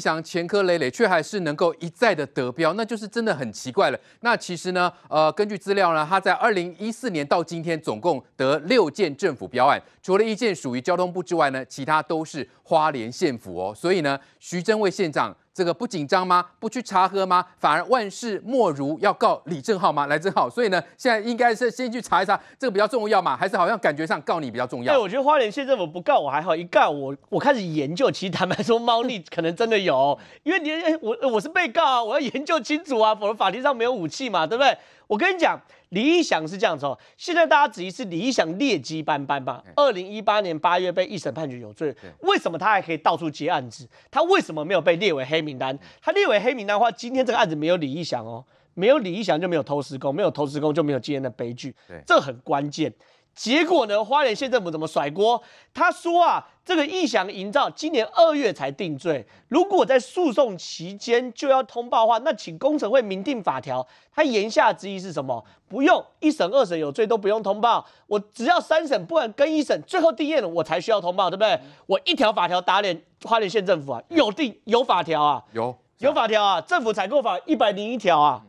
义祥前科累累，却还是能够一再的得标，那就是真的很奇怪了。那其实呢，呃，根据资料呢，他在二零一四年到今天总共得六件政府标案，除了一件属于交通部之外呢，其他都是花莲县府哦。所以呢，徐正伟县长。这个不紧张吗？不去查核吗？反而万事莫如，要告李正浩吗？来正浩，所以呢，现在应该是先去查一查，这个比较重要嘛？还是好像感觉上告你比较重要？对，我觉得花莲县政府不告我还好，一告我，我开始研究。其实坦白说，猫腻可能真的有，因为你我我是被告啊，我要研究清楚啊，否则法庭上没有武器嘛，对不对？我跟你讲，李义祥是这样子哦。现在大家质疑是李义祥劣迹斑斑吧？二零一八年八月被一审判决有罪，为什么他还可以到处接案子？他为什么没有被列为黑名单？他列为黑名单的话，今天这个案子没有李义祥哦，没有李义祥就没有偷施工，没有偷施工就没有今天的悲剧。这很关键。结果呢？花莲县政府怎么甩锅？他说啊，这个意祥营造今年二月才定罪，如果在诉讼期间就要通报的话，那请工程会明定法条。他言下之意是什么？不用一审、二审有罪都不用通报，我只要三审，不管跟一审最后定验了，我才需要通报，对不对？我一条法条打脸花莲县政府啊，有定有法条啊，有有法条啊，政府采购法一百零一条啊，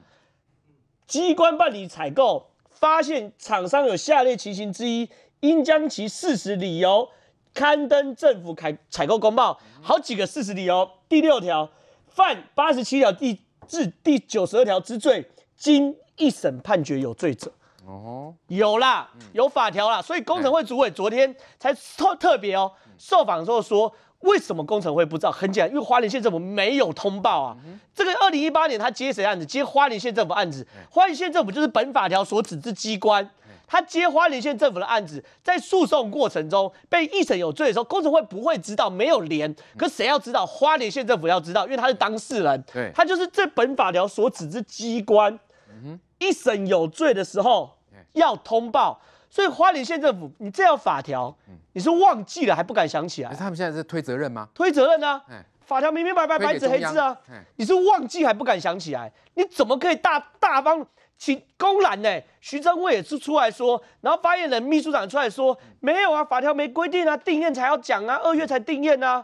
机关办理采购。发现厂商有下列情形之一，应将其事实理由刊登政府采采购公报。好几个事实理由。第六条，犯八十七条第至第九十二条之罪，经一审判决有罪者。哦，有啦，有法条啦。所以工程会主委昨天才特特别哦，受访的时候说。为什么工程会不知道？很简单，因为花莲县政府没有通报啊。这个二零一八年他接谁案子？接花莲县政府案子。花莲县政府就是本法条所指之机关，他接花莲县政府的案子，在诉讼过程中被一审有罪的时候，工程会不会知道？没有连，可谁要知道？花莲县政府要知道，因为他是当事人，他就是这本法条所指之机关。一审有罪的时候要通报。所以花莲县政府，你这样法条，你是忘记了还不敢想起来？他们现在是推责任吗？推责任呢？法条明明白白白纸黑字啊！你是忘记还不敢想起来？你怎么可以大大方请公然呢？徐正伟也是出来说，然后发言人秘书长出来说，没有啊，法条没规定啊，定验才要讲啊，二月才定验啊。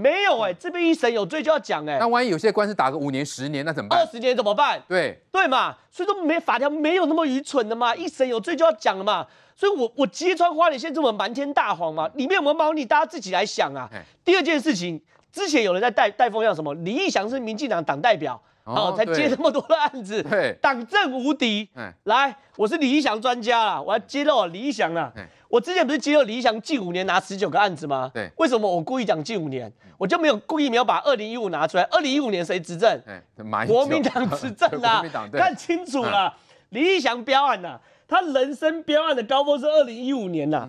没有哎，这边一审有罪就要讲哎。那万一有些官司打个五年、十年，那怎么办？二十年怎么办？对对嘛，所以说没法条没有那么愚蠢的嘛，一审有罪就要讲了嘛。所以我我揭穿花莲县这么瞒天大谎嘛，里面有没有猫腻？大家自己来想啊。第二件事情，之前有人在带带风向什么？李义祥是民进党党代表，哦，才接这么多的案子，对，党政无敌。来，我是李义祥专家啦，我要揭露李义祥啦。我之前不是揭露李义祥近五年拿十九个案子吗？对，为什么我故意讲近五年？我就没有故意没有把二零一五拿出来。二零一五年谁执政？国民党执政啦，看清楚了，李义祥标案呐。他人生标案的高峰是二零一五年呐，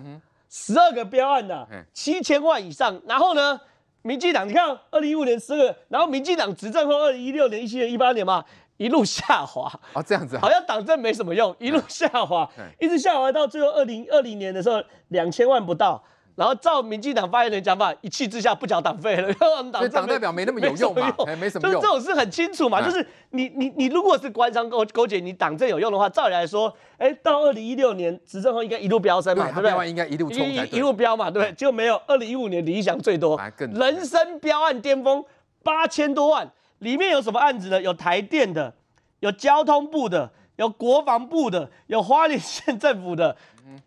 十二个标案呐，七千万以上。然后呢，民进党你看二零一五年十个，然后民进党执政后二零一六年、一七年、一八年嘛，一路下滑。哦，这样子，好像党政没什么用，一路下滑，一直下滑到最后二零二零年的时候，两千万不到。然后照民进党发言人讲法，一气之下不缴党费了。所以党代表没那么有用嘛，没什么用。就是这种事很清楚嘛，就是你你你如果是官商勾勾结，你党政有用的话，照理来说，哎，到二零一六年执政后应该一路飙升嘛，对不对？应该一路冲一一路飙嘛，对不对？结果没有，二零一五年理想最多，人生标案巅峰八千多万，里面有什么案子呢？有台电的，有交通部的，有国防部的，有花莲 县政府的。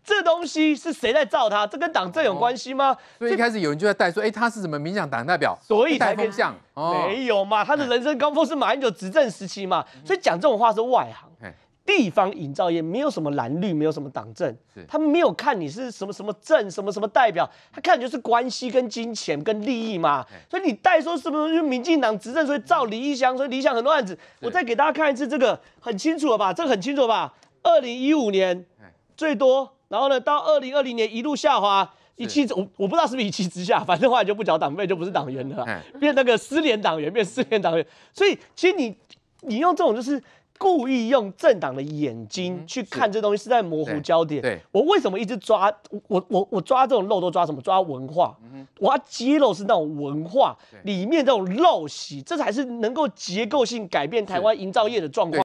这东西是谁在造他？这跟党政有关系吗？所以一开始有人就在带说，哎，他是什么民进党代表，所以才风向。没有嘛，他的人生高峰是马英九执政时期嘛，所以讲这种话是外行。地方营造业没有什么蓝绿，没有什么党政，他们没有看你是什么什么政，什么什么代表，他看就是关系跟金钱跟利益嘛。所以你带说是不是民进党执政，所以造李义祥，所以李想很多案子，我再给大家看一次，这个很清楚了吧？这个很清楚吧？二零一五年最多。然后呢，到二零二零年一路下滑，一气我我不知道是不是一气之下，反正后来就不缴党费，就不是党员了，变那个失联党员，变失联党员。所以其实你你用这种就是故意用政党的眼睛去看这东西，是在模糊焦点。对，我为什么一直抓我我我抓这种漏都抓什么？抓文化，我要揭露是那种文化里面这种陋习，这才是能够结构性改变台湾营造业的状况。